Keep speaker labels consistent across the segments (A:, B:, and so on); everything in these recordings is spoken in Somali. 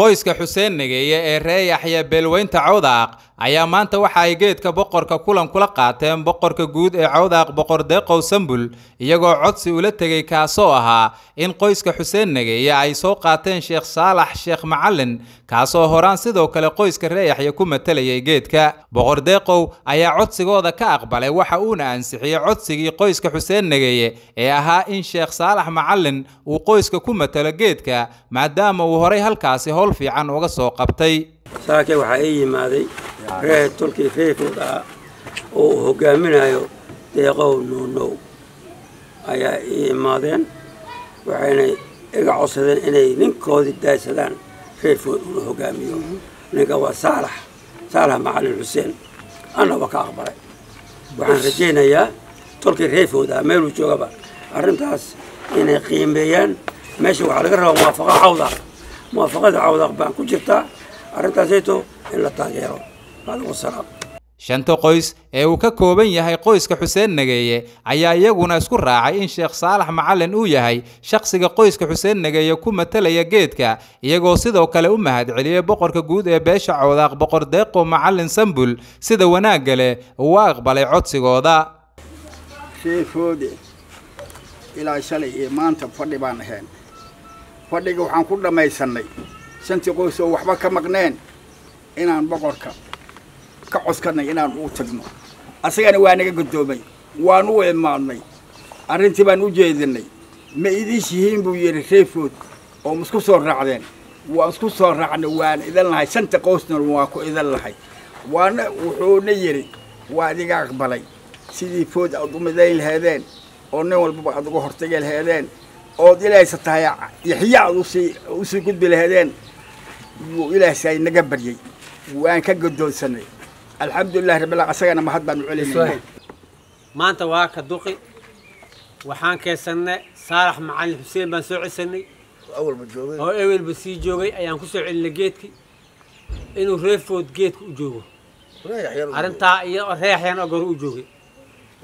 A: qoyska xuseen nageeye ee ree yaxya beelweynta cawdaaq ayaa maanta waxa ay geedka boqorka kulan kula qaateen boqorka guud ee cawdaaq boqor deeqow sambul iyagoo codsi ula tegay kaasoo ahaa in qoyska xuseen nageeye ay soo qaateen sheekh saalax sheekh macalin kaasoo horaan sidoo kale qoyska ree yaxya ku matalayay geedka. Boqor deeqow ayaa codsigooda ka aqbalay waxa uuna ansixiyey codsigii qoyska xuseen nageeye ee ahaa in sheekh saalax macalin uu qoyska ku matalo geedka maadaama uu horay halkaasi howl fiican uga soo qabtay.
B: Saake waxaa ii yimaaday reer tolkii reefood ah oo uu hogaaminayo deeqow nuunow. Ayaa ii imaadeen waxayna iga codsadeen inay ninkoodii daaysadaan reerfood una hogaamiyo. Ninka waa saalax saalax macalin xuseen. Annaba ka aqbalay. Waxaan rajaynayaa tolkii reefood ah meeluu joogaba. Arrintaas inay qiimeeyaan meesha waxaa laga rabaa muwaafaqa cawdaaq muwaafaqada cawdaaq baan ku jirtaa arrintaasayto in la taageero adigu salaam
A: shanta qoys ee uu ka kooban yahay qoyska xuseen nageeye ayaa iyaguna isku raacay in sheekh saalax macalin uu yahay shakhsiga qoyska xuseen nageeye ku matalaya geedka iyagoo sidoo kale u mahadceliyey boqorka guud ee beesha cawdaaq boqor deeqo macalin sambul sida wanaagga leh uu aqbalay codsigooda
C: reefoode ilaa shalay iyo maanta fadhi baan ahayn fadhiga waxaan ku dhammaysannay. Shantii qoys oo waxba ka maqneen inaan boqorka ka codkanay inaan u tagno. Asagana waa naga guddoomay waan u imaadnay arrintii baan u jeedinay. Ma idiish yihiin buu yidhi reefood oo ma isku soo raacdeen? Waan isku soo raacnay waan idan lahay. Shanta qoysna waa ku idan lahay. Waana wuxuuna yidhi waa idiga aqbalay. Sidii food aad u midayn laheedeen oo nin walbaba aad uga hortagi laheedeen ood ilaahaysa tahay yaxya aad u sii u sii gudbi laheedeen wuu ilaahsi naga baryey waan ka godoonsanay. Alxamdulilahi rabbil asagana mahad baan u celinayna
D: maanta waa ka duqi. Waxaan keensannay saalax macalin xuseen baan soo codsanay oo ewelba sii joogay. Ayaan ku soo celinay geedkii inuu reefood geedka u joogo arrintaa iyo reexyan oo goru u joogay.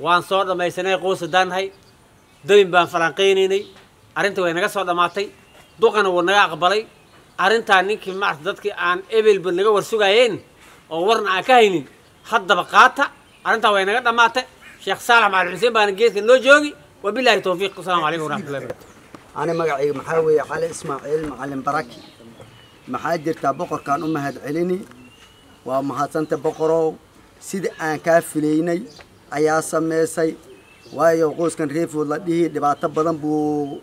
D: Waan soo dhammaysanay qoys haddaan nahay dabin baan falanqaynaynay arrinta way naga soo dhammaatay duqana wuu naga aqbalay. Arrintaa ninkii maarata dadkii aan ebelba naga war sugaayeen oo warna aan ka haynin haddaba qaata. Arrintaa way naga dhammaatay sheekh saalax macalin xuseen baana geedka noo joogi. Wabilaahi towfiiq asalaamu calaykum waraxmatullahi barakatu
E: ani magacayga maxaa weeye cali ismaaciil macalin baraki. Maxaa jirtaa boqorkaan u mahad celini? Waa mahadsanta boqorow. Sidii aan kaa filaynay ayaa samaysay waayo qoyskan reefood la dhihi dhibaato badan buu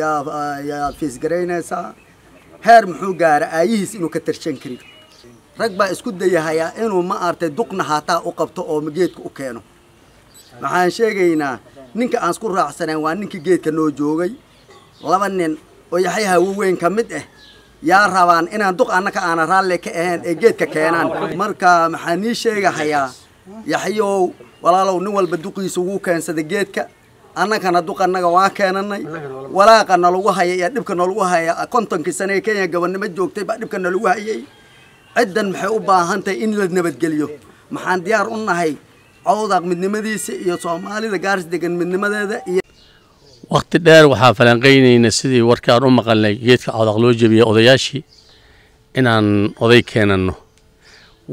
E: yaa fiisgaraynaysaa heer muxuu gaara aayihiis inuu ka tarshan karin. Rag baa isku dayahayaa inuu ma artay duqna haataa u qabto oo geedka u keeno. Waxaan sheegaynaa ninka aan isku raacsanayn waa ninkii geedka noo joogay. Laba nin oo yaxyaha waweyn ka mid ah yaa rabaan inaan duq annaka aana raalli ka ahayn ee geedka keenaan. Marka maxaa nii sheegahayaa yaxyow walaalow nin walba duqiisa wuu keensada geedka. Annagana duqannaga waa keenanay walaaqa nalagu haya iyo dhibka nalagu haya kontonkii sane ee kenya gobonnimo joogtay baa dhibka nalagu hayay. Ciddan maxay u baahan tahay in la nabadgeliyo. Maxaan diyaar u nahay cawdaaq midnimadiisa iyo soomaalida gaaris degan midnimadeeda iyo
F: wakhti dheer waxaa falanqaynayna sidii warkaan u maqalnay geedka cawdaaq loo jebiyey odayaashii inaan oday keenanno.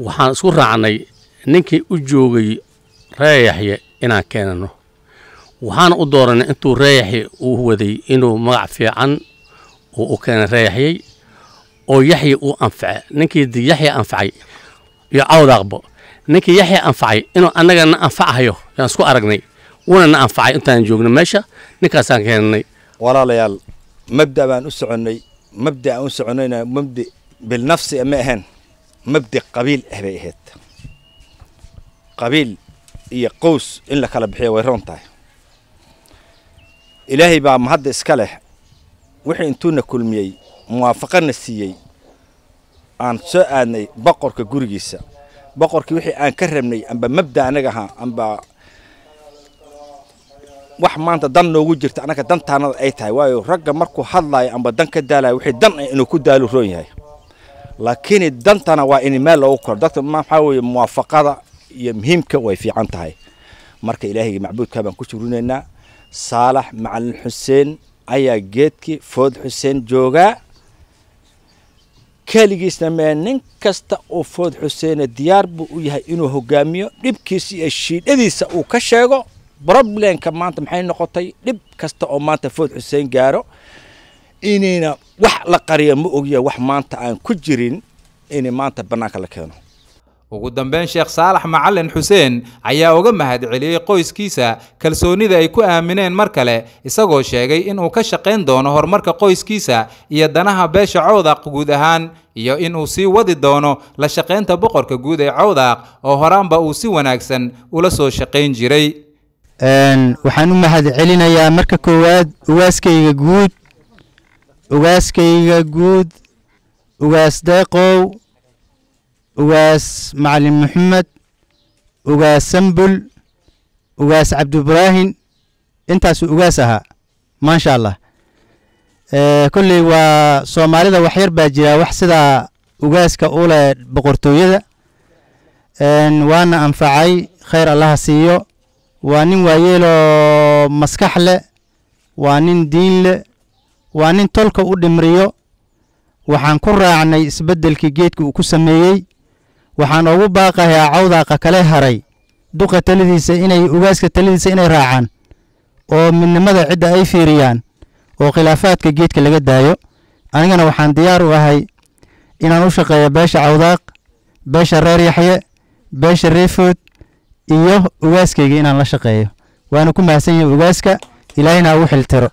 F: Waxaan isku raacnay ninkii u joogay reeyaxye inaan keenanno waxaana u dooranay intuu reeyaxye uu waday inuu magac fiican uu u keenay reeyaxyey oo yaxya uu anfaca ninkii di yaxya anfacay iyo cawdaaqbo ninkii yaxya anfacay inuu annaga na anfacayo yaan isku aragnay wuuna na anfacay intaan joogno meesha ninkaasaan keenanay
G: walaalayaal mabda baan u soconnay mabda aan u soconnayna mabdi bilnafsi ma ahayn mabdi qabiil ah bay ahayd qabiil iyo qows in la kala bixiyo way roon tahay. Ilaahay baa mahadda iska leh. Wixii intuuna kulmiyey muwaafaqana siiyey aan soo aadnay boqorka gurigiisa. Boqorkii wixii aan ka rabnay amba mabda anaga ahaa amba wax maanta dan noogu jirta annaga dantaanada ay tahay. Waayo ragga markuu hadlaayo amba dan ka daalayo wixii dan ah inuu ku daalu roon yahay. Laakiin dantana waa in meel loogu koro. Dadka maxaa weeye muwaafaqada iyo muhiimka way fiican tahay. Marka ilaahayga macbuudkaa baan ku shurinaynaa saalax macalin xuseen ayaa geedkii food xuseen joogaa. Keligiisna mee nin kasta oo food xuseene diyaar buu u yahay inuu hogaamiyo dhibkiisa iyo shiidhadiisa uu ka sheego. Problemka maanta maxay noqotay? Dhib kasta oo maanta food xuseen gaaro. Inayna wax la qariya ma ogya wax maanta aan ku jirin. In maanta bannaanka la keeno
A: ugu dambeyn sheekh saalax macalin xuseen ayaa uga mahadceliyey qoyskiisa kalsoonida ay ku aamineen mar kale isagoo sheegay inuu ka shaqayn doono horumarka qoyskiisa iyo danaha beesha cowdaaq guud ahaan iyo inuu sii wadi doono la shaqaynta boqorka guud ee cowdaaq oo horaanba uu si wanaagsan ula soo shaqayn jiray.
H: Waxaan u mahad celinayaa marka koowaad ugaaskayga guud ugaaskayga guud ugaas deeqow ugaas macalin maxamed ugaas sambul ugaas cabdiibraahin intaasuu ugaas ahaa maasha allah kolley waa soomaalida waxyar baa jira wax sidaa ugaaska u leh boqortooyada. Waana anfacay khayr allaha siiyo. Waa nin waayeeloo maskax leh waa nin diin leh waa nin tolka u dhimriyo. Waxaan ku raacnay isbeddelkii geedka uu ku sameeyey waxaan ugu baaqayaa cawdaaqa kale haray. Duqa taladiisa inay ugaaska taladiisa inay raacaan oo midnimada cidda ay fiiriyaan oo khilaafaadka geedka laga daayo. Anigana waxaan diyaar u ahay inaan u shaqeeyo beesha cawdaaq beesha reer yaxye beesha reefood iyo ugaaskayga inaan la shaqeeyo. Waana ku mahadsan yahay ugaaska ilaahina ugu xiltiro